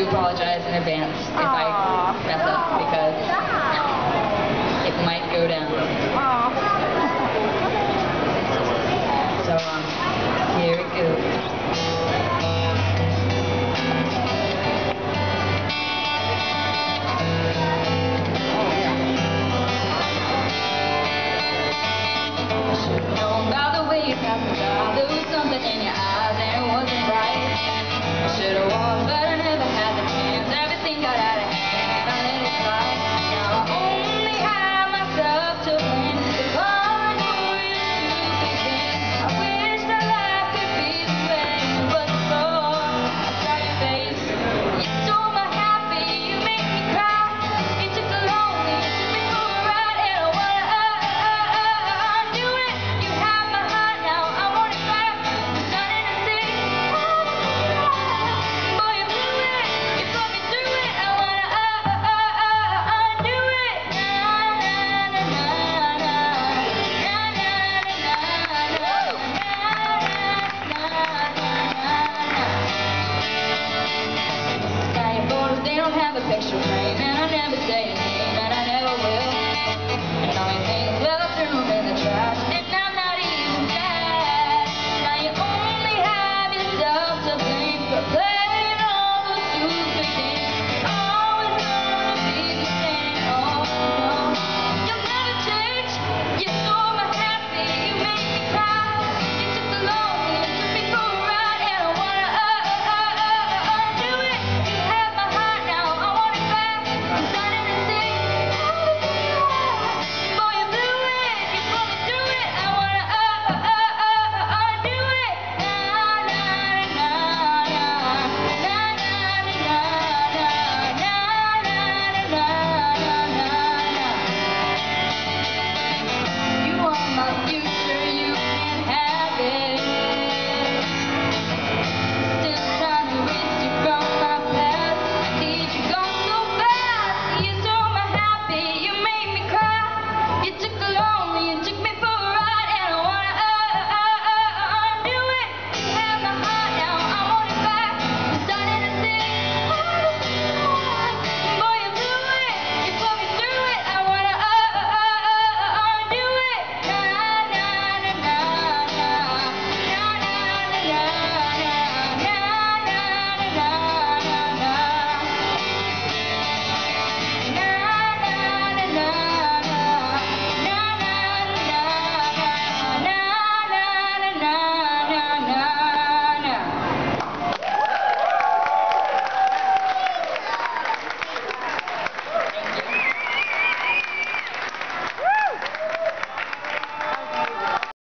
do apologize in advance if Aww. I mess up because it might go down. Aww. So, um, here it goes. Know by the way you something in your eyes. sexual pain, and I never say